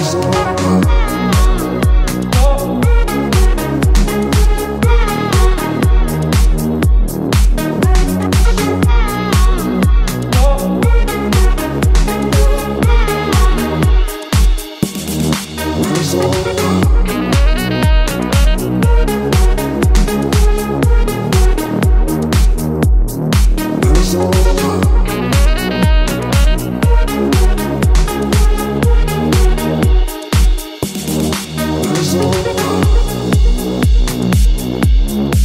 Peace. Thank you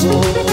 soul.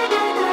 Cruising, cruising.